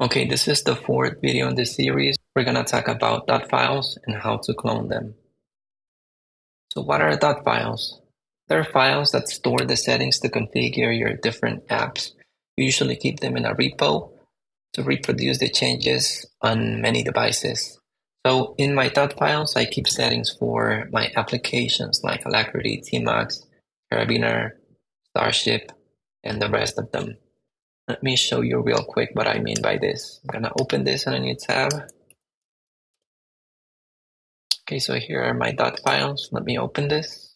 Okay, this is the fourth video in this series. We're gonna talk about dot files and how to clone them. So what are dot files? They're files that store the settings to configure your different apps. You usually keep them in a repo to reproduce the changes on many devices. So in my dot files, I keep settings for my applications like Alacritty, Tmux, Karabiner, Starship, and the rest of them. Let me show you real quick what I mean by this. I'm gonna open this in a new tab. Okay, so here are my dot files. Let me open this.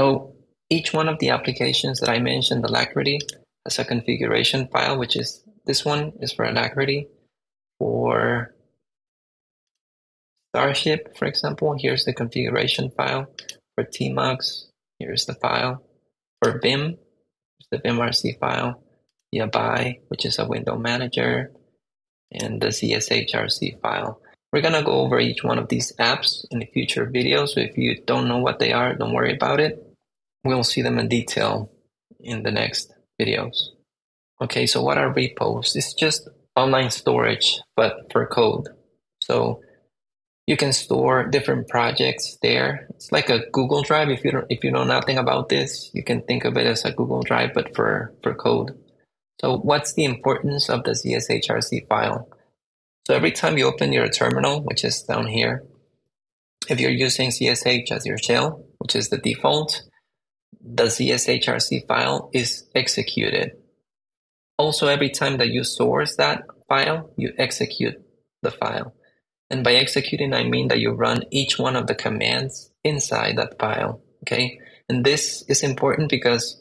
So each one of the applications that I mentioned, Alacritty, has a configuration file, which is this one is for Alacritty. For Starship, for example, here's the configuration file. For Tmux, here's the file. For Vim, here's the vimrc file. Yabai, which is a window manager, and the ZSHRC file. We're gonna go over each one of these apps in the future videos. So if you don't know what they are, don't worry about it. We'll see them in detail in the next videos. Okay, so what are repos? It's just online storage, but for code. So you can store different projects there. It's like a Google Drive. If you don't, if you know nothing about this, you can think of it as a Google Drive, but for for code. So what's the importance of the ZSHRC file? So every time you open your terminal, which is down here, if you're using ZSH as your shell, which is the default, the ZSHRC file is executed. Also, every time that you source that file, you execute the file. And by executing, I mean that you run each one of the commands inside that file. Okay. And this is important because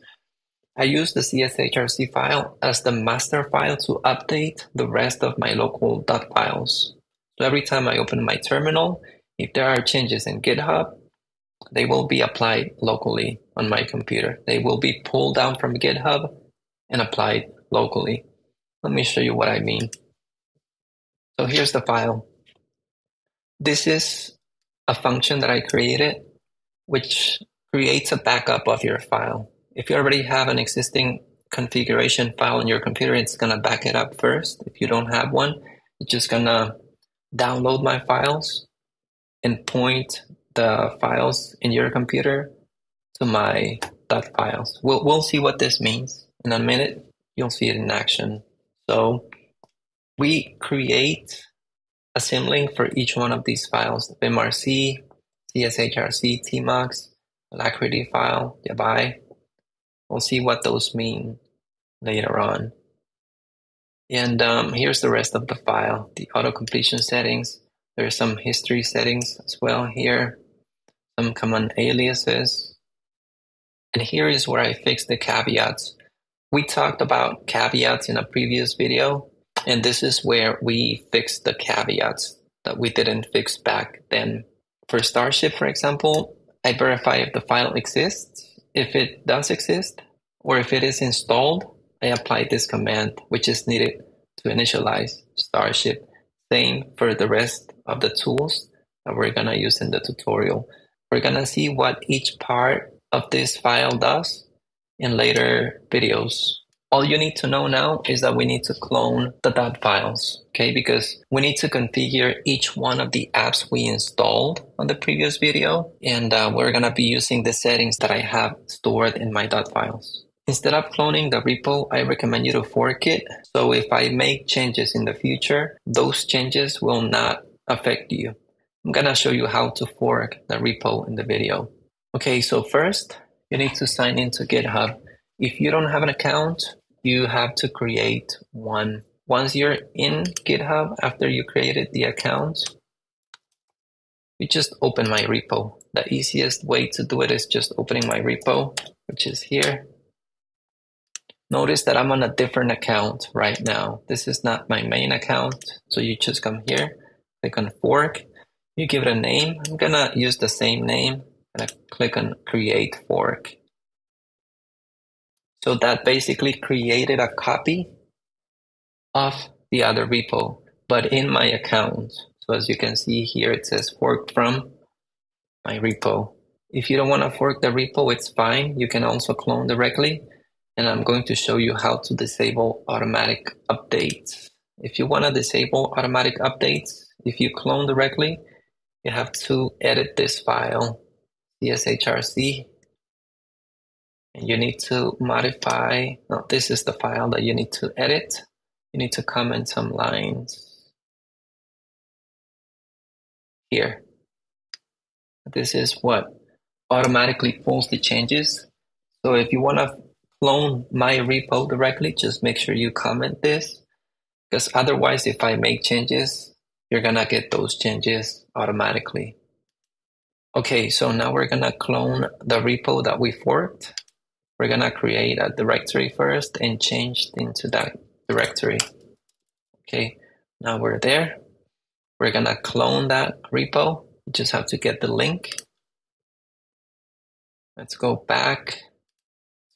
I use the ZSHRC file as the master file to update the rest of my local dot files. So every time I open my terminal, if there are changes in GitHub, they will be applied locally on my computer. They will be pulled down from GitHub and applied locally. Let me show you what I mean. So here's the file. This is a function that I created, which creates a backup of your file. If you already have an existing configuration file on your computer, it's gonna back it up first. If you don't have one, it's just gonna download my files and point the files in your computer to my dot files. We'll, we'll see what this means in a minute. You'll see it in action. So we create a symlink for each one of these files, vimrc, ZSHRC, tmux, alacritty file, yabai, We'll see what those mean later on. And um, here's the rest of the file, the auto completion settings. There's some history settings as well here, some common aliases. And here is where I fix the caveats. We talked about caveats in a previous video, and this is where we fix the caveats that we didn't fix back then. For Starship, for example, I verify if the file exists if it does exist, or if it is installed, I apply this command, which is needed to initialize Starship. Same for the rest of the tools that we're gonna use in the tutorial. We're gonna see what each part of this file does in later videos. All you need to know now is that we need to clone the dot files, okay? Because we need to configure each one of the apps we installed on the previous video. And uh, we're gonna be using the settings that I have stored in my dot files. Instead of cloning the repo, I recommend you to fork it. So if I make changes in the future, those changes will not affect you. I'm gonna show you how to fork the repo in the video. Okay, so first you need to sign into GitHub. If you don't have an account, you have to create one. Once you're in GitHub, after you created the account, you just open my repo. The easiest way to do it is just opening my repo, which is here. Notice that I'm on a different account right now. This is not my main account. So you just come here, click on fork. You give it a name. I'm gonna use the same name and I click on create fork. So that basically created a copy of the other repo, but in my account. So as you can see here, it says fork from my repo. If you don't want to fork the repo, it's fine. You can also clone directly. And I'm going to show you how to disable automatic updates if you want to disable automatic updates, if you clone directly, you have to edit this file, ZSHRC, you need to modify, no, this is the file that you need to edit. You need to comment some lines here. This is what automatically pulls the changes. So if you want to clone my repo directly, just make sure you comment this because otherwise if I make changes, you're gonna get those changes automatically. Okay, so now we're gonna clone the repo that we forked. We're gonna create a directory first and change into that directory. Okay, now we're there. We're gonna clone that repo. You just have to get the link. Let's go back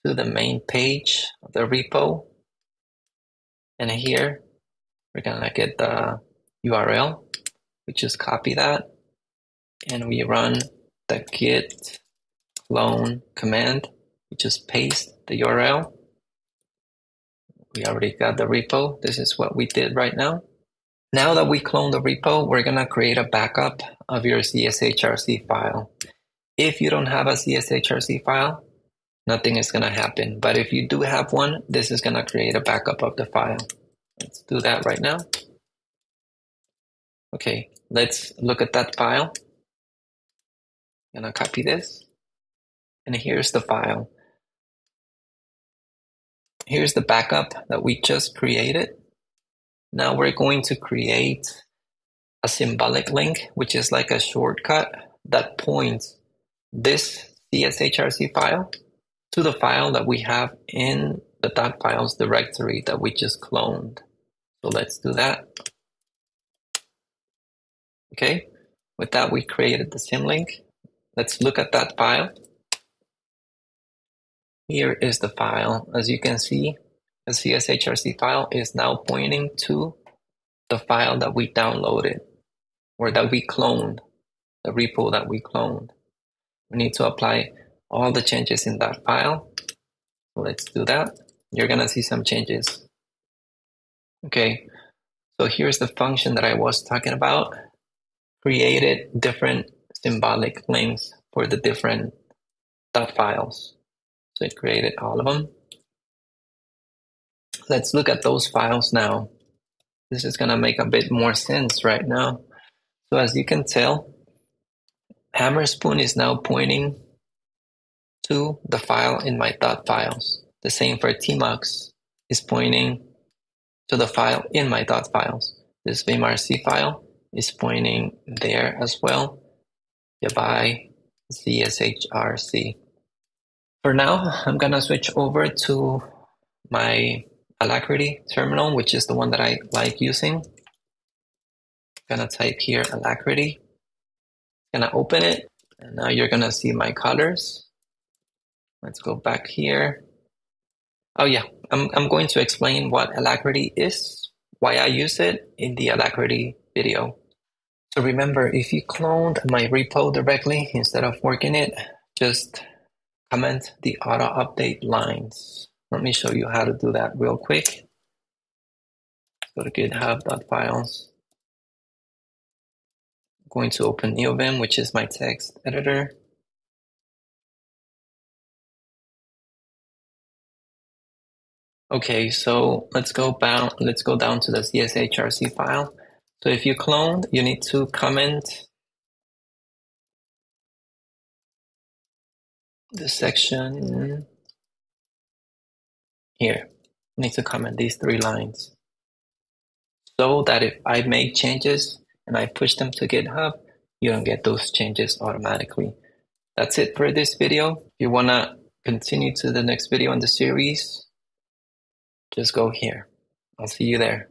to the main page of the repo. And here, we're gonna get the URL. We just copy that and we run the git clone command. We just paste the URL. We already got the repo. This is what we did right now. Now that we clone the repo, we're gonna create a backup of your ZSHRC file. If you don't have a ZSHRC file, nothing is gonna happen. But if you do have one, this is gonna create a backup of the file. Let's do that right now. Okay, let's look at that file. I'm gonna copy this. And here's the file. Here's the backup that we just created. Now we're going to create a symbolic link, which is like a shortcut that points this ZSHRC file to the file that we have in the dot .files directory that we just cloned. So let's do that. Okay, with that we created the symlink. Let's look at that file. Here is the file. As you can see, the ZSHRC file is now pointing to the file that we downloaded or that we cloned, the repo that we cloned. We need to apply all the changes in that file. Let's do that. You're gonna see some changes. Okay, so here's the function that I was talking about. Created different symbolic links for the different dot files. So it created all of them. Let's look at those files now. This is gonna make a bit more sense right now. So as you can tell, Hammerspoon is now pointing to the file in my dot files. The same for tmux is pointing to the file in my dot files. This vimrc file is pointing there as well by ZSHRC. For now, I'm gonna switch over to my Alacritty terminal, which is the one that I like using. I'm gonna type here Alacritty. Gonna open it, and now you're gonna see my colors. Let's go back here. Oh yeah, I'm, I'm going to explain what Alacritty is, why I use it in the Alacritty video. So remember, if you cloned my repo directly instead of forking it, just comment the auto update lines. Let me show you how to do that real quick. Go to github.files. I'm going to open NeoVim, which is my text editor. Okay, so let's go down, let's go down to the ZSHRC file. So if you cloned, you need to comment the section here. You need to comment these three lines so that if I make changes and I push them to GitHub, you don't get those changes automatically. That's it for this video. If you want to continue to the next video in the series, just go here. I'll see you there.